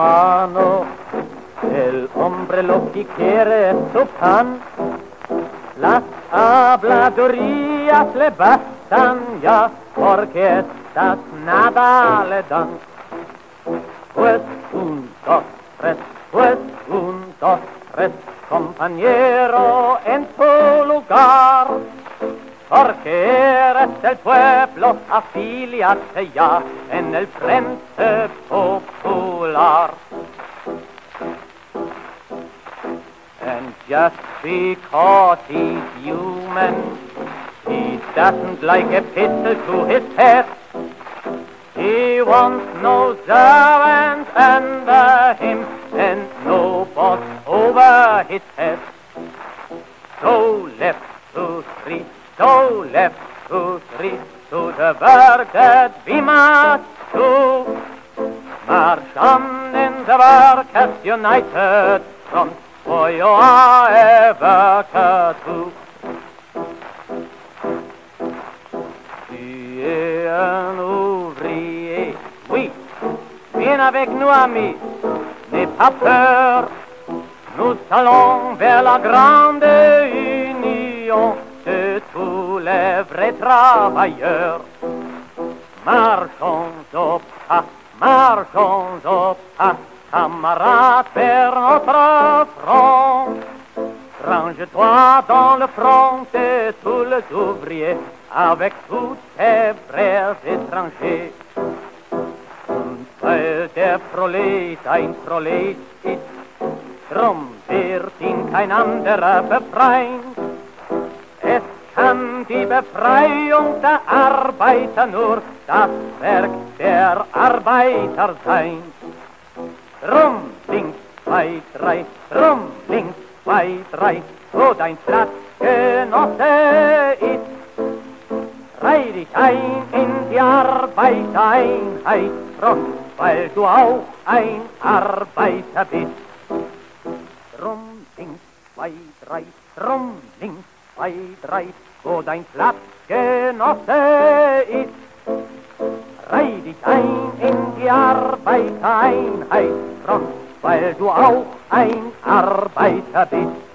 mano, el hombre lo que quiere es su pan. Las habladurías le bastan ya, porque estas nada le dan. Pues un, dos, tres, pues un, dos, tres, compañero en tu lugar. Porque eres del pueblo, afiliate ya en el Frente Popular. And just because he's human, he doesn't like a pistol to his head. He wants no servants under him so left to three, to the work that we must do. March on in the workers united front, for you are a worker too. Tu es un ouvrier, oui, viens avec nous amis, n'aie pas peur, nous allons vers la grande union tous les vrais travailleurs. Marchons au pas, marchons au pas, camarades, vers notre front. Range-toi dans le front de tous les ouvriers, avec tous tes frères étrangers. Der Prolet ein Prolet ist, drum wird ihn kein anderer befreien. Kann die Befreiung der Arbeiter nur das Werk der Arbeiter sein. Drum links, zwei, drei, drum links, zwei, drei, wo dein Platz Genosse ist. Reih dich ein in die Arbeitereinheit, Front, weil du auch ein Arbeiter bist. Drum links, zwei, drei, drum links, zwei, drei, wo dein Platz Genosse ist. Reih dich ein in die Arbeitereinheit, Front, weil du auch ein Arbeiter bist.